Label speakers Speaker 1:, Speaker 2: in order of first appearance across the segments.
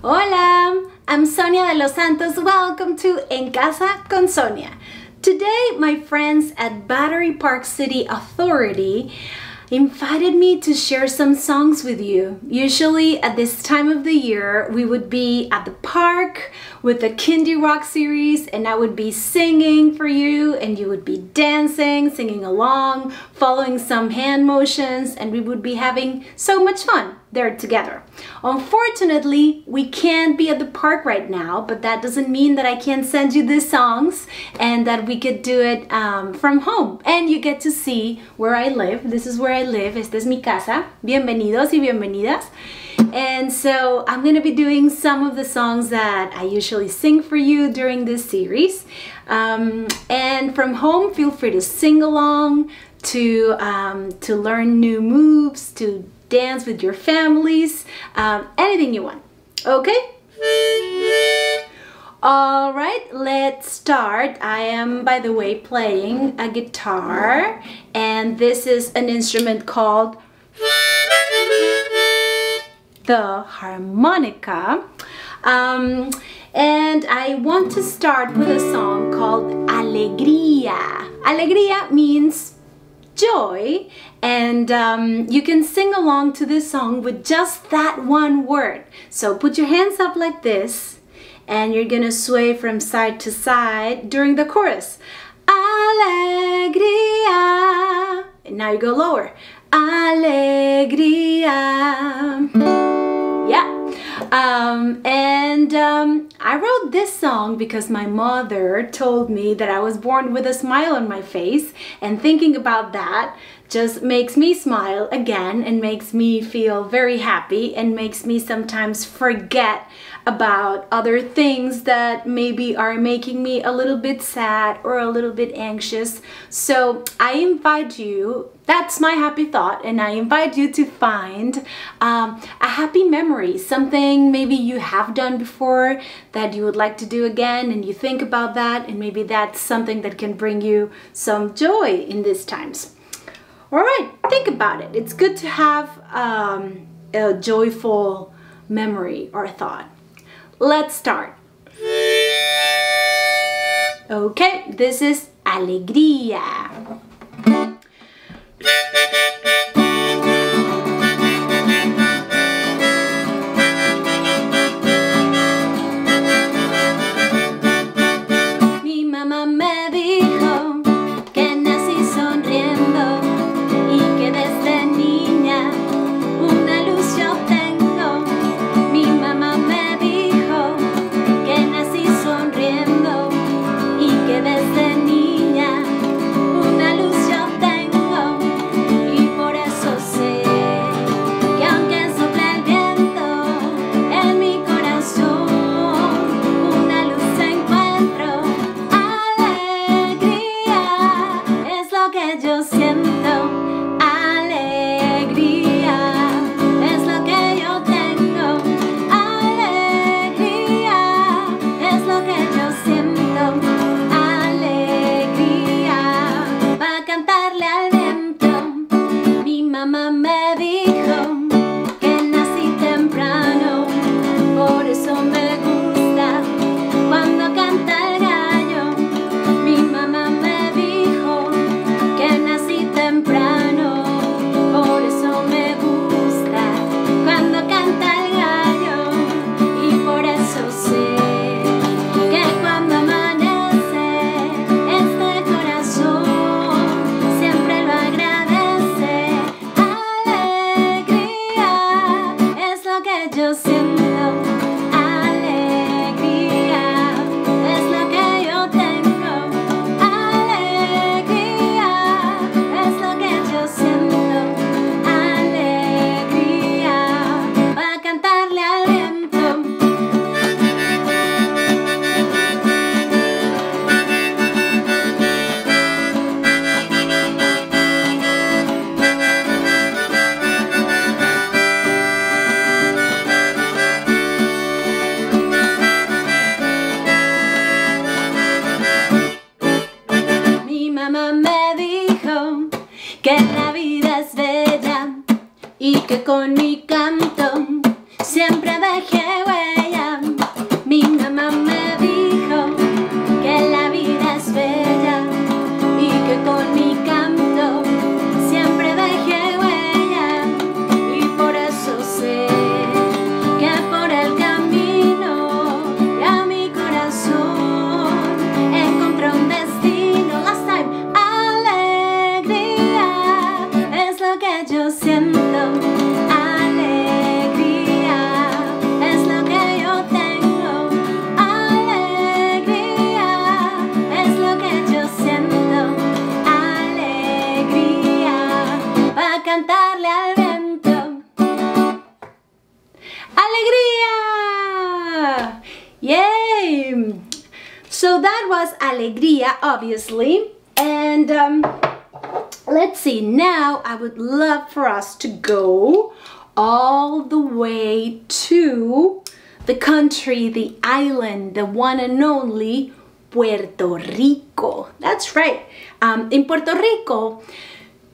Speaker 1: Hola, I'm Sonia de los Santos. Welcome to En Casa con Sonia. Today, my friends at Battery Park City Authority invited me to share some songs with you. Usually at this time of the year, we would be at the park with the Kindie Rock series and I would be singing for you and you would be dancing, singing along, following some hand motions and we would be having so much fun there together. Unfortunately, we can't be at the park right now, but that doesn't mean that I can't send you these songs and that we could do it um, from home. And you get to see where I live. This is where I live. Esta es mi casa. Bienvenidos y bienvenidas. And so I'm going to be doing some of the songs that I usually sing for you during this series. Um, and from home, feel free to sing along, to, um, to learn new moves, to dance with your families, um, anything you want. Okay? All right, let's start. I am, by the way, playing a guitar, and this is an instrument called the harmonica. Um, and I want to start with a song called Alegría. Alegría means joy and um, you can sing along to this song with just that one word. So put your hands up like this and you're gonna sway from side to side during the chorus. Alegría. And now you go lower. Alegría. Yeah. Um, and um, I wrote this song because my mother told me that I was born with a smile on my face, and thinking about that just makes me smile again and makes me feel very happy and makes me sometimes forget about other things that maybe are making me a little bit sad or a little bit anxious. So I invite you, that's my happy thought, and I invite you to find um, a happy memory, something maybe you have done before that you would like to do again, and you think about that, and maybe that's something that can bring you some joy in these times. All right, think about it. It's good to have um, a joyful memory or thought. Let's start. Okay, this is alegría. Cantarle al viento. ¡Alegría! Yay! So that was Alegría, obviously. And um, let's see, now I would love for us to go all the way to the country, the island, the one and only Puerto Rico. That's right. Um, in Puerto Rico,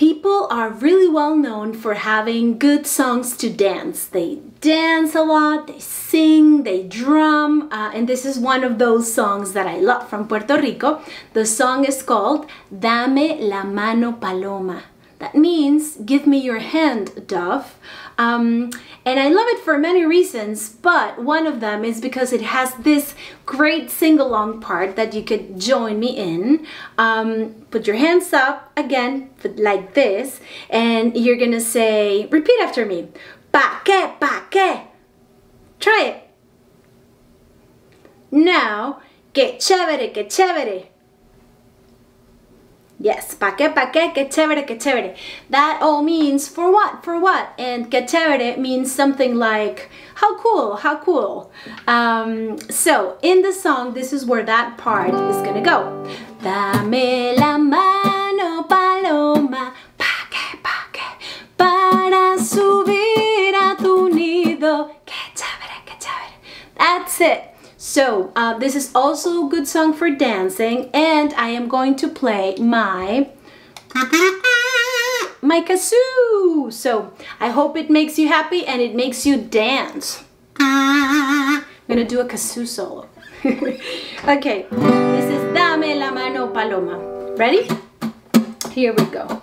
Speaker 1: people are really well known for having good songs to dance. They dance a lot, they sing, they drum, uh, and this is one of those songs that I love from Puerto Rico. The song is called Dame la mano paloma. That means give me your hand, dove. Um, and I love it for many reasons, but one of them is because it has this great sing-along part that you could join me in. Um, put your hands up, again, like this, and you're gonna say, repeat after me, pa que, pa que. Try it. Now, que chévere, que chévere. Yes, pa qué, pa qué, que chévere, que chévere. That all means for what, for what. And que chévere means something like how cool, how cool. Um, so in the song, this is where that part is gonna go. Dame la mano, paloma, pa qué, pa qué, para subir a tu nido. Que chévere, que chévere. That's it. So uh, this is also a good song for dancing and I am going to play my my kazoo. So I hope it makes you happy and it makes you dance. I'm gonna do a kazoo solo. okay, this is Dame la mano paloma. Ready? Here we go.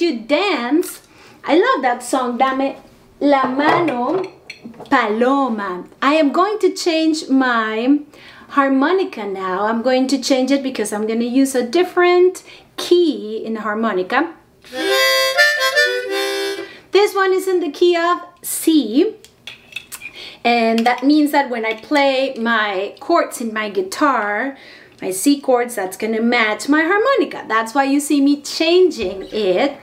Speaker 1: You dance. I love that song, Dame la mano paloma. I am going to change my harmonica now. I'm going to change it because I'm going to use a different key in the harmonica. This one is in the key of C. And that means that when I play my chords in my guitar, my C chords, that's gonna match my harmonica. That's why you see me changing it.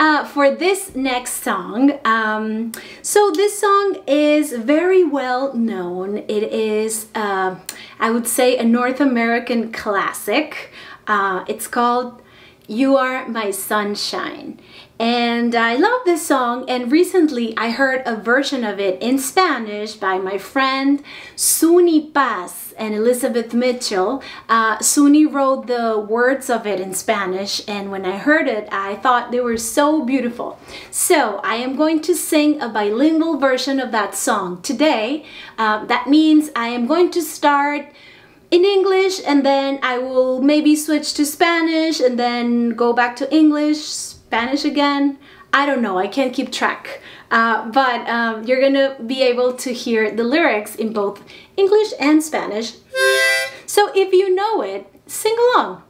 Speaker 1: Uh, for this next song, um, so this song is very well known. It is, uh, I would say, a North American classic. Uh, it's called You Are My Sunshine. And I love this song and recently I heard a version of it in Spanish by my friend Suni Paz and Elizabeth Mitchell. Uh, Suni wrote the words of it in Spanish and when I heard it I thought they were so beautiful. So I am going to sing a bilingual version of that song today. Uh, that means I am going to start in English and then I will maybe switch to Spanish and then go back to English Spanish again. I don't know, I can't keep track. Uh, but um, you're gonna be able to hear the lyrics in both English and Spanish. So if you know it, sing along.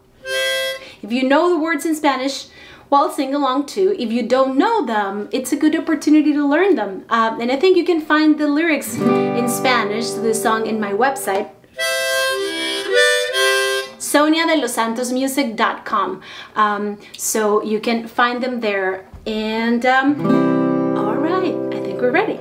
Speaker 1: If you know the words in Spanish, well, sing along too. If you don't know them, it's a good opportunity to learn them. Um, and I think you can find the lyrics in Spanish to the song in my website, soniadelosantosmusic.com. Um, so you can find them there. And um, all right, I think we're ready.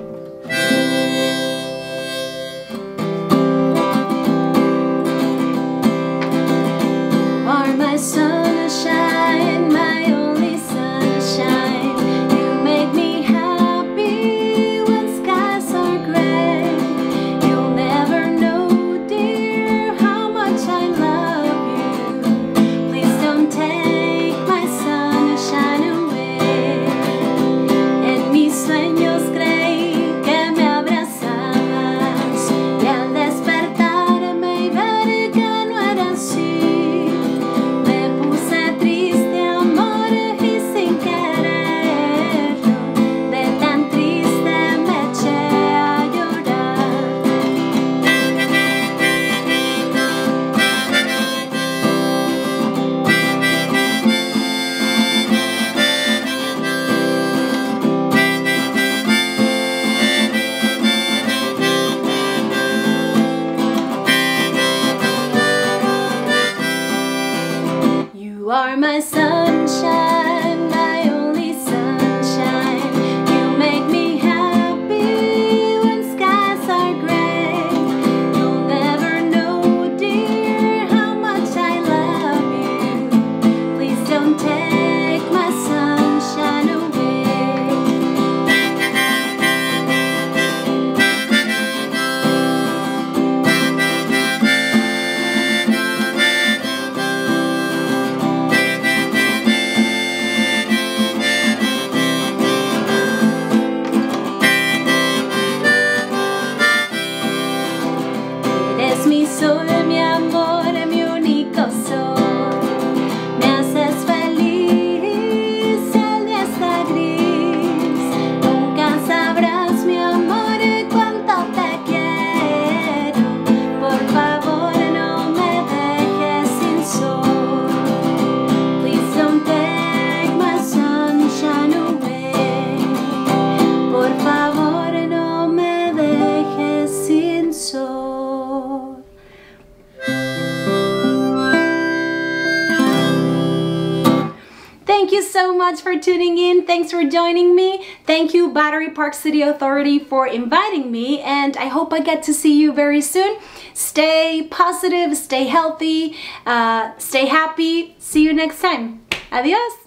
Speaker 1: You so much for tuning in. Thanks for joining me. Thank you, Battery Park City Authority, for inviting me. And I hope I get to see you very soon. Stay positive, stay healthy, uh, stay happy. See you next time. Adios.